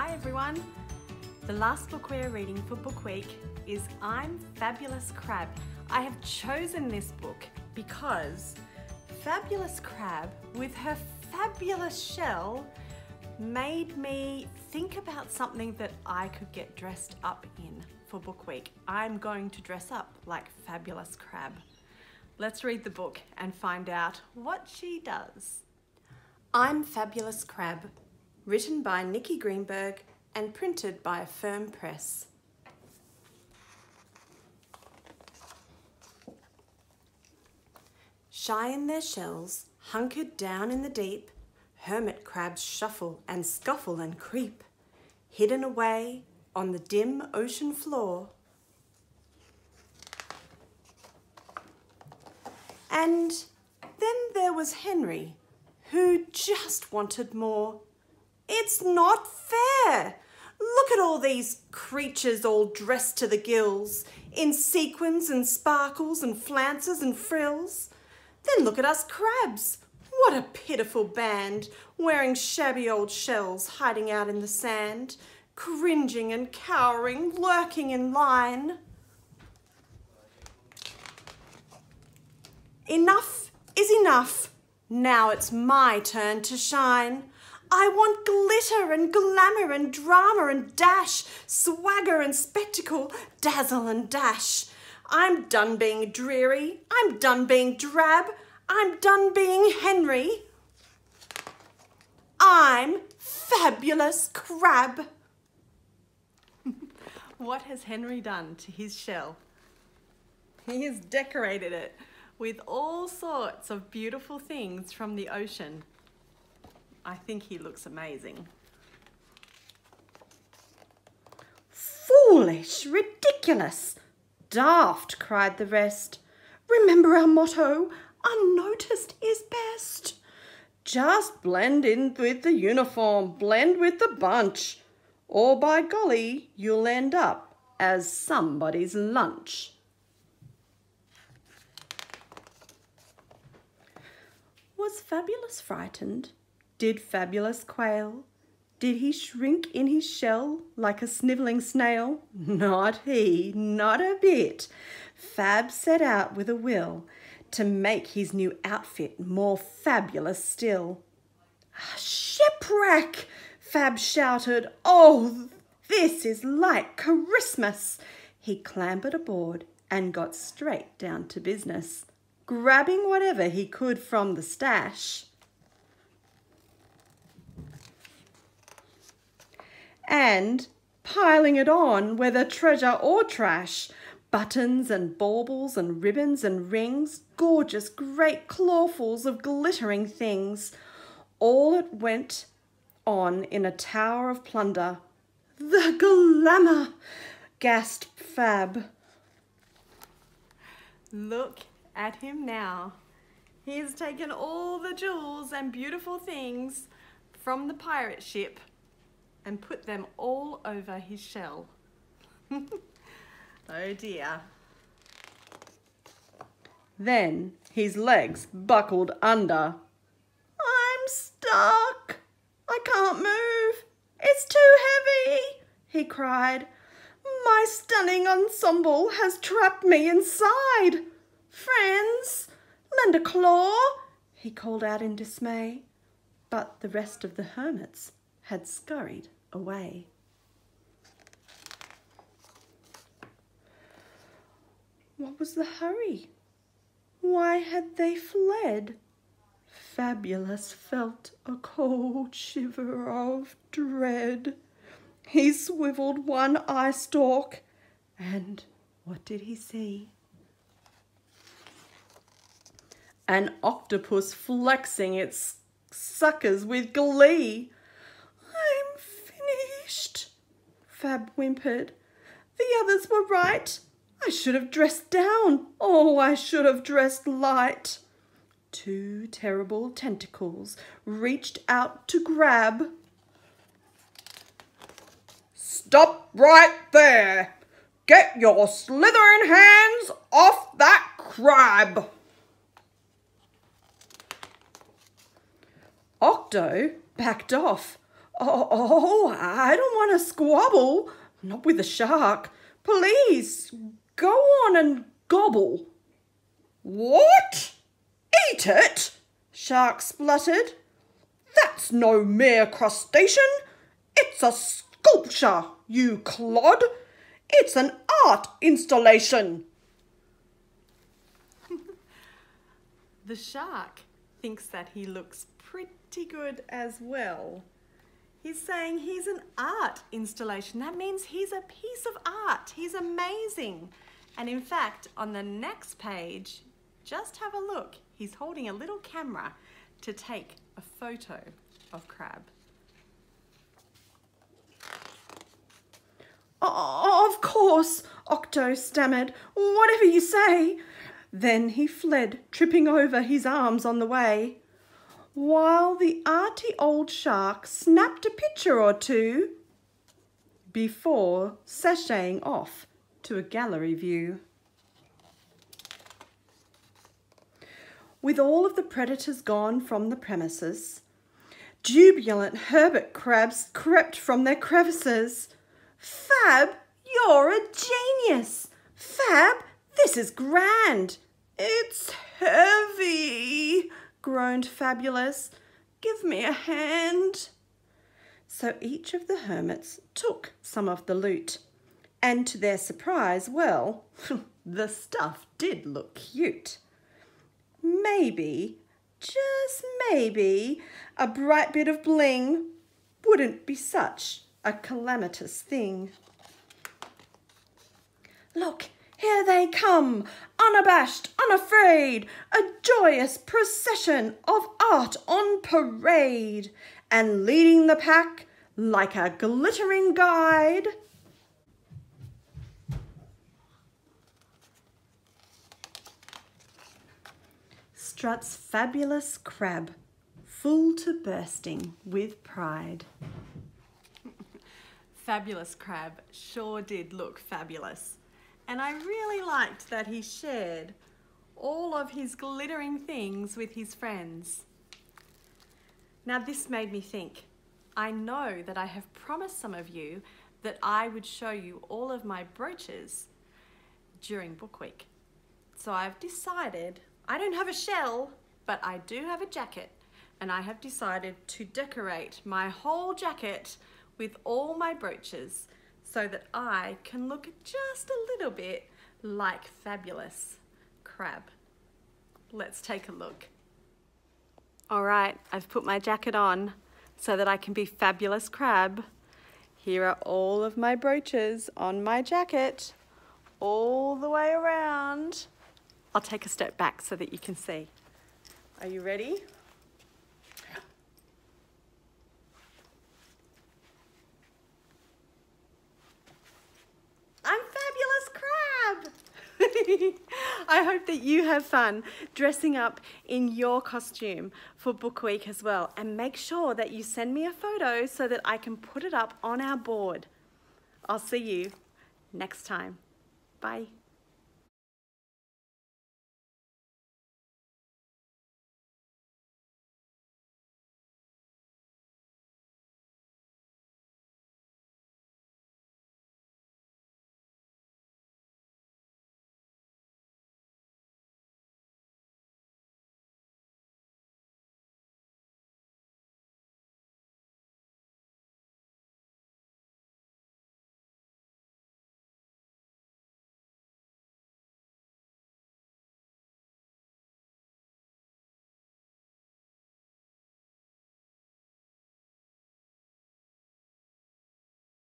Hi everyone! The last book we're reading for Book Week is I'm Fabulous Crab. I have chosen this book because Fabulous Crab, with her fabulous shell, made me think about something that I could get dressed up in for Book Week. I'm going to dress up like Fabulous Crab. Let's read the book and find out what she does. I'm Fabulous Crab, written by Niki Greenberg and printed by Affirm Press. Shy in their shells, hunkered down in the deep, hermit crabs shuffle and scuffle and creep, hidden away on the dim ocean floor. And then there was Henry, who just wanted more. It's not fair. Look at all these creatures all dressed to the gills, in sequins and sparkles and flounces and frills. Then look at us crabs. What a pitiful band, wearing shabby old shells, hiding out in the sand, cringing and cowering, lurking in line. Enough is enough. Now it's my turn to shine. I want glitter and glamour and drama and dash, swagger and spectacle, dazzle and dash. I'm done being dreary. I'm done being drab. I'm done being Henry. I'm fabulous crab. what has Henry done to his shell? He has decorated it with all sorts of beautiful things from the ocean. I think he looks amazing. Foolish, ridiculous, daft, cried the rest. Remember our motto, unnoticed is best. Just blend in with the uniform, blend with the bunch, or by golly, you'll end up as somebody's lunch. Was Fabulous frightened? Did Fabulous quail? Did he shrink in his shell like a snivelling snail? Not he, not a bit. Fab set out with a will to make his new outfit more fabulous still. Shipwreck! Fab shouted. Oh, this is like Christmas. He clambered aboard and got straight down to business, grabbing whatever he could from the stash. And piling it on, whether treasure or trash. Buttons and baubles and ribbons and rings, gorgeous great clawfuls of glittering things. All it went on in a tower of plunder. The glamour! gasped Fab. Look at him now. He's taken all the jewels and beautiful things from the pirate ship and put them all over his shell. oh dear. Then his legs buckled under. I'm stuck. I can't move. It's too heavy, he cried. My stunning ensemble has trapped me inside. Friends, lend a claw, he called out in dismay. But the rest of the hermits had scurried away. What was the hurry? Why had they fled? Fabulous felt a cold shiver of dread. He swiveled one eye stalk, and what did he see? An octopus flexing its suckers with glee. Fab whimpered. The others were right. I should have dressed down. Oh, I should have dressed light. Two terrible tentacles reached out to grab. Stop right there! Get your slithering hands off that crab! Octo backed off. Oh, oh, I don't want to squabble. Not with the shark. Please, go on and gobble. What? Eat it? Shark spluttered. That's no mere crustacean. It's a sculpture, you clod. It's an art installation. The shark thinks that he looks pretty good as well. He's saying he's an art installation. That means he's a piece of art. He's amazing. And in fact, on the next page, just have a look. He's holding a little camera to take a photo of Crab. Oh, of course, Octo stammered. Whatever you say. Then he fled, tripping over his arms on the way, while the arty old shark snapped a picture or two before sashaying off to a gallery view. With all of the predators gone from the premises, jubilant hermit crabs crept from their crevices. Fab, you're a genius! Fab, this is grand! It's heavy, groaned Fabulous. Give me a hand. So each of the hermits took some of the loot. And to their surprise, well, the stuff did look cute. Maybe, just maybe, a bright bit of bling wouldn't be such a calamitous thing. Look, here they come, unabashed, unafraid, a joyous procession of art on parade, and leading the pack like a glittering guide. Struts fabulous crab, full to bursting with pride. Fabulous Crab sure did look fabulous. And I really liked that he shared all of his glittering things with his friends. Now this made me think, I know that I have promised some of you that I would show you all of my brooches during Book Week. So I've decided, I don't have a shell, but I do have a jacket and I have decided to decorate my whole jacket with all my brooches so that I can look just a little bit like fabulous crab. Let's take a look. All right, I've put my jacket on so that I can be fabulous crab. Here are all of my brooches on my jacket, all the way around. I'll take a step back so that you can see. Are you ready? I'm Fabulous Crab! I hope that you have fun dressing up in your costume for Book Week as well. And make sure that you send me a photo so that I can put it up on our board. I'll see you next time. Bye.